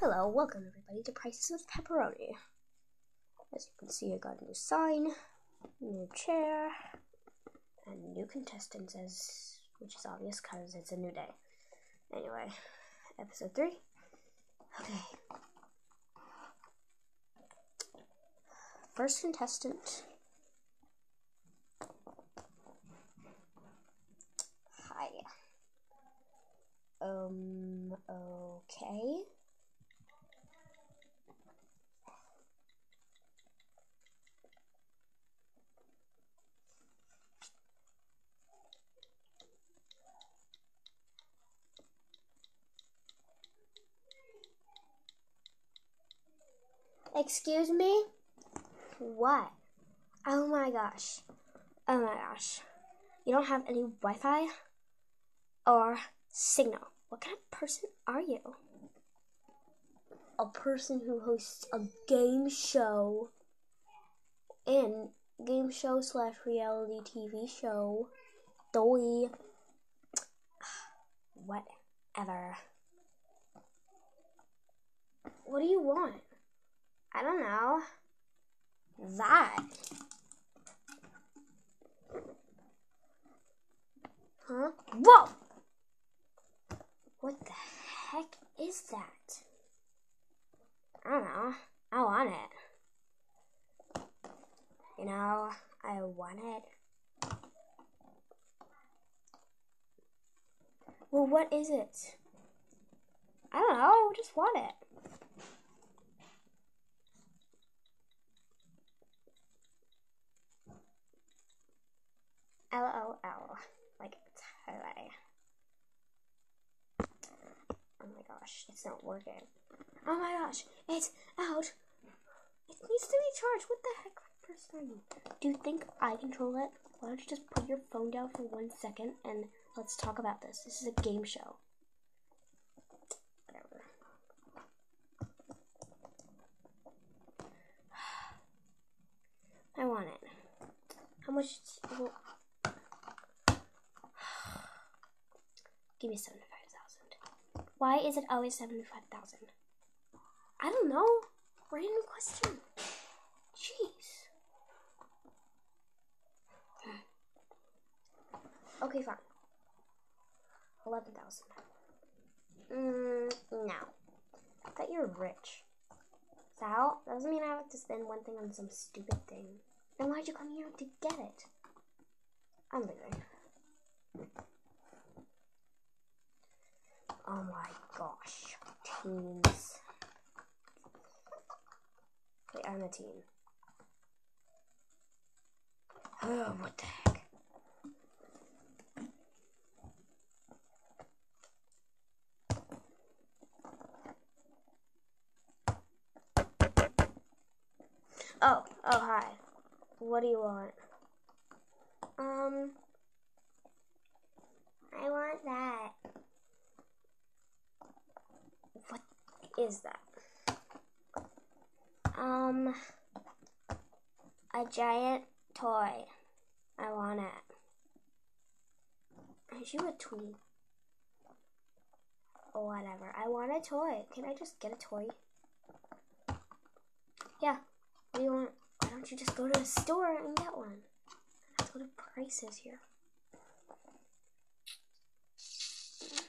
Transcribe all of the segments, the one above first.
Hello, welcome everybody to Prices with Pepperoni. As you can see, I got a new sign, new chair, and new contestants, as which is obvious because it's a new day. Anyway, episode three. Okay. First contestant. Hi. Um, okay. Excuse me? What? Oh my gosh. Oh my gosh. You don't have any Wi Fi or signal. What kind of person are you? A person who hosts a game show and game show slash reality TV show. Doy. Whatever. What do you want? I don't know. That. Huh? Whoa! What the heck is that? I don't know. I want it. You know, I want it. Well, what is it? I don't know. I just want it. LOL. Like, totally. Oh my gosh, it's not working. Oh my gosh, it's out. It needs to be charged. What the heck are you? Do you think I control it? Why don't you just put your phone down for one second and let's talk about this? This is a game show. Whatever. I want it. How much? Well, Give me 75,000. Why is it always 75,000? I don't know. Random question. Jeez. Okay, fine. 11,000. Mm, no. I thought you're rich. So, doesn't mean I have to spend one thing on some stupid thing. Then why'd you come here to get it? I'm leaving. Oh my gosh. Teens. Wait, I'm a teen. Oh, what the heck? Oh, oh, hi. What do you want? Um, I want that. What is that? Um, a giant toy. I want it. Is you a tweet? Or whatever. I want a toy. Can I just get a toy? Yeah. What do you want? Why don't you just go to the store and get one? Let's go to prices here.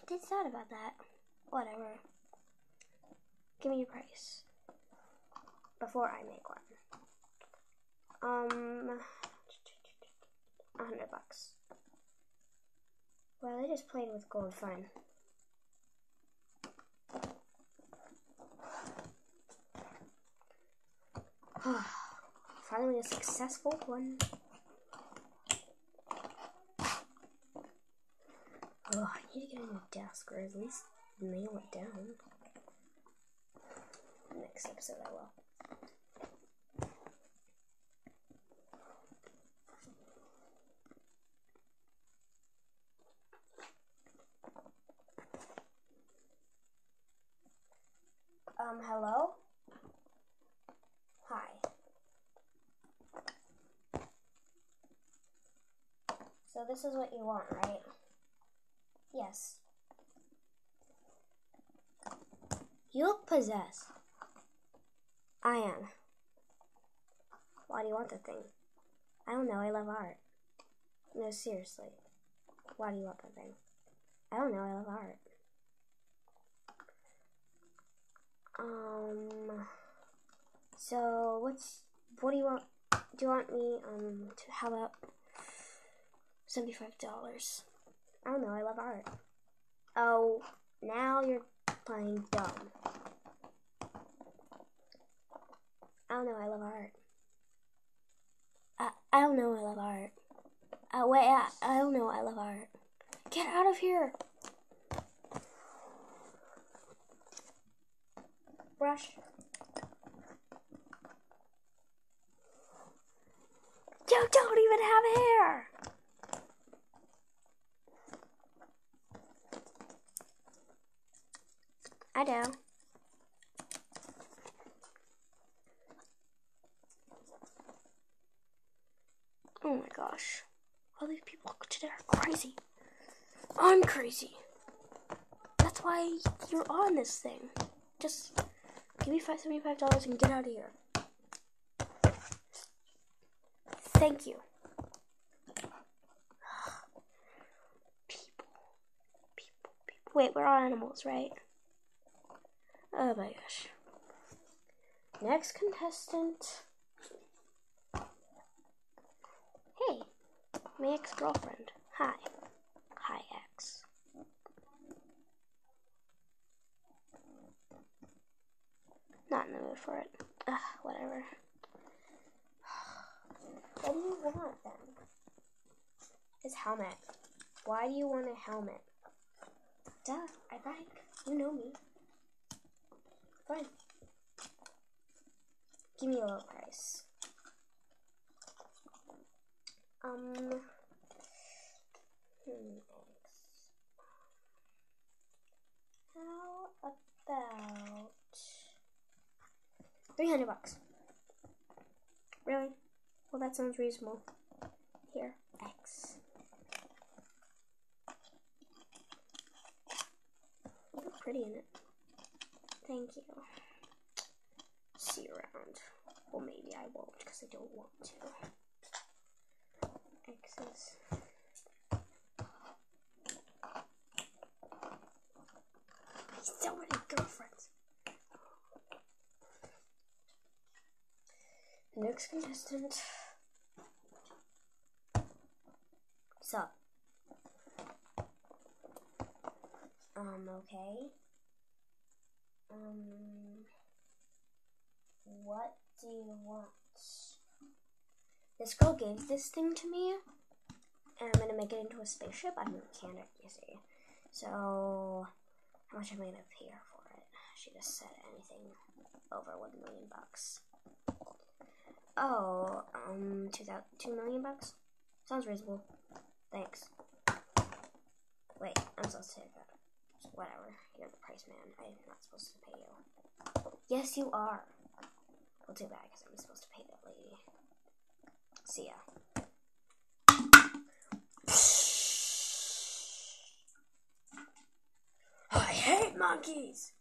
They thought about that. Whatever. Give me your price. Before I make one. Um, a hundred bucks. Well, I just played with gold, fine. Finally a successful one. Oh, I need to get a new desk, or at least nail it down. Next episode I will. Um, hello? Hi. So this is what you want, right? Yes. You look possessed. I am. Why do you want the thing? I don't know. I love art. No, seriously. Why do you want the thing? I don't know. I love art. Um. So what's what do you want? Do you want me um to how about seventy five dollars? I don't know. I love art. Oh, now you're playing dumb. I don't know. I love art. I I don't know. I love art. Uh, wait. I, I don't know. I love art. Get out of here. Brush. You don't even have hair. I do. Oh my gosh. All these people today are crazy. I'm crazy. That's why you're on this thing. Just give me five seventy five dollars and get out of here. Thank you. People, people, people. Wait, we're all animals, right? Oh my gosh. Next contestant. Hey, my ex girlfriend. Hi. Hi, ex. Not in the mood for it. Ugh, whatever. What do you want then? His helmet. Why do you want a helmet? Duh, I like. You know me. Fine. Give me a low price. Um. Hmm. How about three hundred bucks? Really? Well, that sounds reasonable. Here, X. Look pretty in it. Thank you. See you around. Well, maybe I won't because I don't want to. X's. so many girlfriends. Next contestant. So. Um, okay. Um, what do you want? This girl gave this thing to me, and I'm gonna make it into a spaceship. I'm mechanic, you see. So, how much am I gonna pay her for it? She just said anything over one million bucks. Oh, um, two thousand, two million bucks. Sounds reasonable. Thanks. Wait, I'm supposed to that. Whatever. You're the price man. I'm not supposed to pay you. Yes, you are. Well, too bad, because I'm supposed to pay that lady. See ya. Hate monkeys!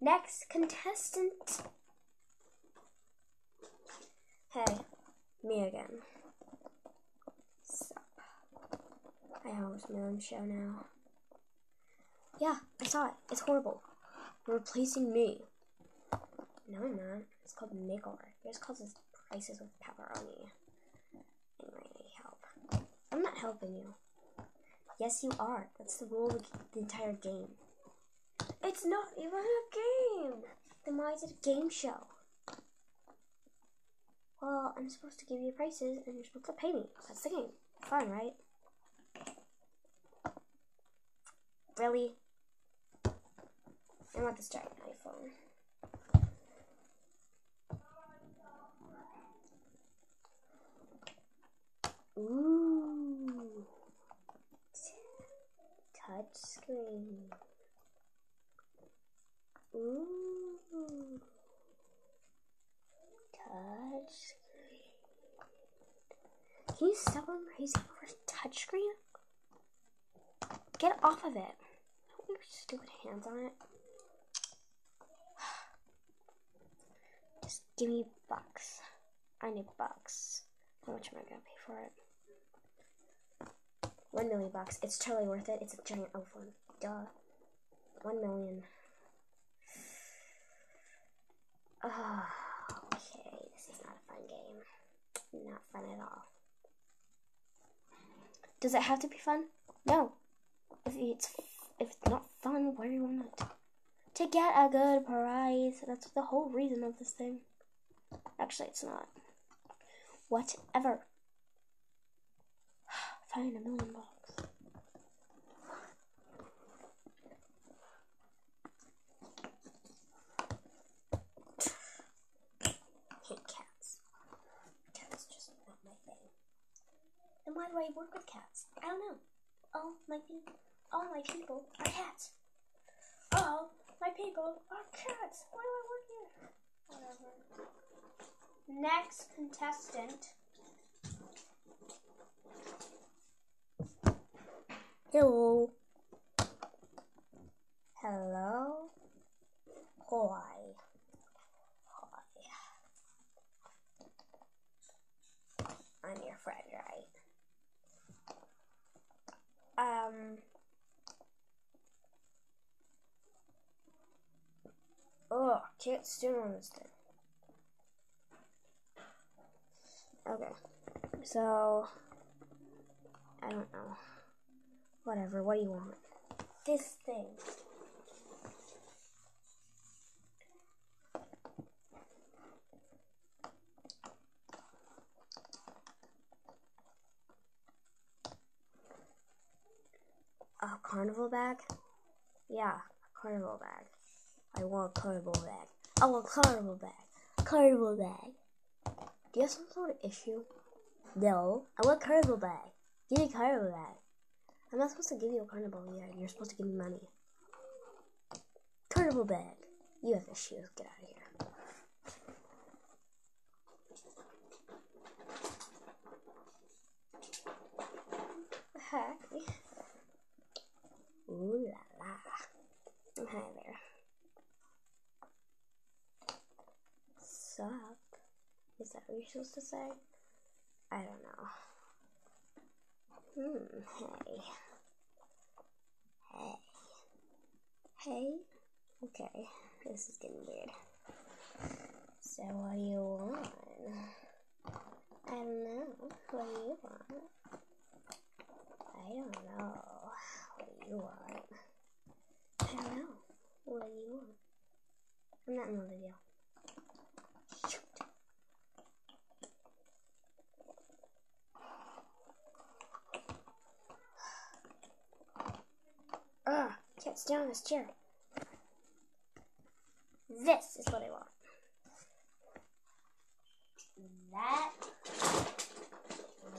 Next contestant. Hey, me again. Sup. I my own show now. Yeah, I saw it. It's horrible. You're replacing me. No, I'm not. It's called makeover. Yours calls it prices with pepperoni. Need help. I'm not helping you. Yes, you are. That's the rule of the entire game. It's not even a game. Then why is it a game show? Well, I'm supposed to give you prices and you're supposed to pay me. That's the game. Fine, right? Really? I want this giant iPhone. Ooh. Touch screen. Ooh. Touch screen. Can you stop going crazy over touch screen? Get off of it. Don't your stupid hands on it. Just give me bucks. I need bucks. How much am I gonna pay for it? One million bucks. It's totally worth it. It's a giant elephant. Duh. One million. Oh, okay. This is not a fun game. Not fun at all. Does it have to be fun? No. If it's if it's not fun, why do you want it? To get a good prize. That's the whole reason of this thing. Actually, it's not. Whatever. Fine, a million bucks. hate cats. Cats just not my thing. And why do I work with cats? I don't know. All my people, all my people are cats. All my people are cats. Why do I work here? Whatever. Next contestant. Hello. Hello. Hi. Hi. I'm your friend, right? Um. Oh, can't stand on this thing. Okay. So, I don't know. Whatever, what do you want? This thing. A carnival bag? Yeah, a carnival bag. I want a carnival bag. I want a carnival bag. Carnival bag. Do you have some sort of issue? No. I want a carnival bag. Give me a carnival bag. I'm not supposed to give you a carnival yet. You're supposed to give me money. Carnival bag. You have issues. Get out of here. Heck. Ooh la la. Hi there. Sup? Is that what you're supposed to say? I don't know. Hmm, hey. Hey. Hey? Okay, this is getting weird. So, what do you want? I don't know. What do you want? I don't know. What do you want? I don't know. What do you want? I'm not in the video. Ugh, can't stand on this chair. This is what I want. That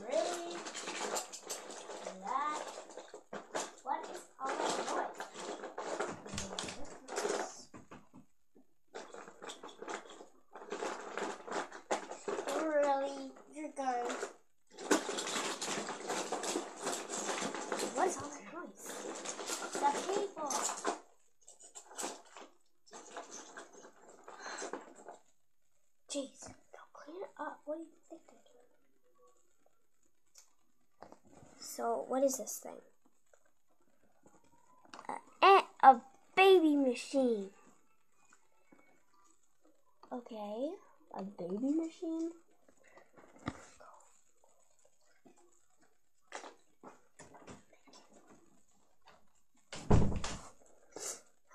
really that what is all that noise? Really, you're done. What is all that noise? The people. Jeez, they'll clean it up. What do you think they're doing? So, what is this thing? A, a baby machine. Okay, a baby machine?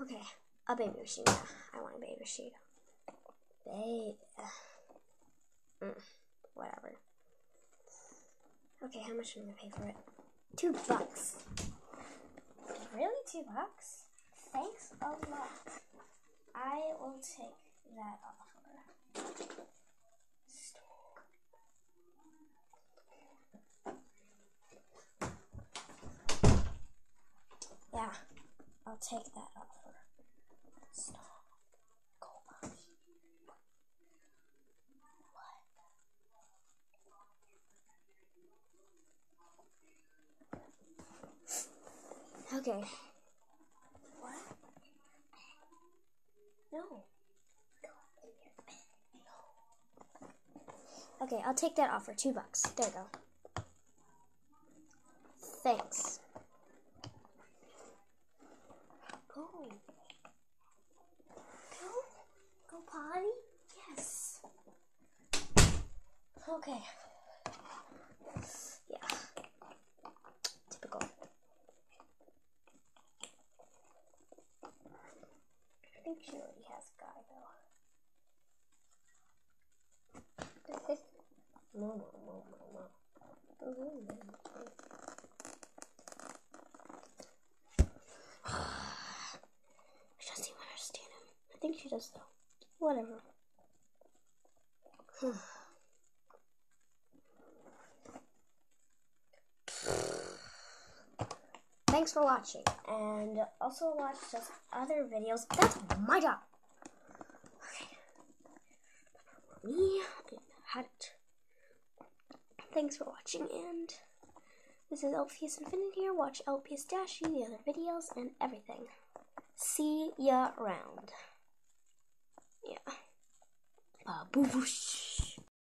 Okay, a baby machine. I want a baby machine. Babe. Mm, whatever. Okay, how much am I gonna pay for it? Two bucks. Really? Two bucks? Thanks a lot. I will take that offer. Yeah, I'll take that offer. Stop. Go on. What? Okay. What? No. Okay, I'll take that off for two bucks. There you go. Thanks. Go. Go. Go potty? Yes. Okay. Yeah. Typical. I think she already has a guy though. no, no, no, no, no. She doesn't even understand him. I think she does though. Whatever. Thanks for watching, and also watch those other videos. That's my job. Okay. Me had it. Thanks for watching, and this is LPS Infinite here. Watch LPS Dashy, the other videos, and everything. See ya around. Yeah. Baboosh.